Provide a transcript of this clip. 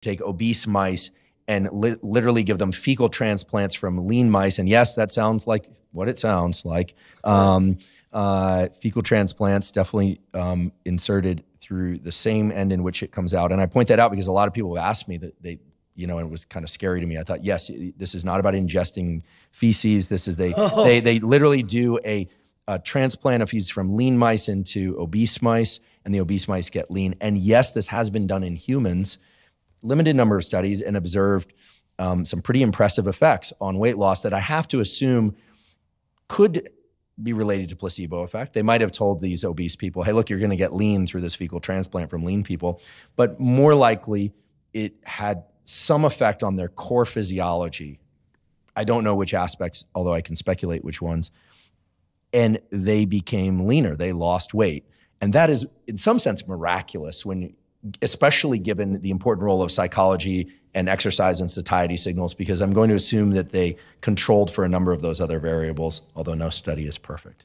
take obese mice and li- literally give them fecal transplants from lean mice. And yes, that sounds like what it sounds like. Um, uh, fecal transplants definitely um, inserted through the same end in which it comes out. And I point that out because a lot of people have asked me that they, you know, and it was kind of scary to me. I thought, yes, this is not about ingesting feces. This is they oh. they they literally do a, a transplant of feces from lean mice into obese mice, and the obese mice get lean. And yes, this has been done in humans, limited number of studies, and observed um, some pretty impressive effects on weight loss that I have to assume could be related to placebo effect. They might have told these obese people, hey, look, you're going to get lean through this fecal transplant from lean people. But more likely, it had some effect on their core physiology. I don't know which aspects, although I can speculate which ones. And they became leaner, they lost weight. And that is, in some sense, miraculous when, especially given the important role of psychology and exercise and satiety signals, because I'm going to assume that they controlled for a number of those other variables, although no study is perfect.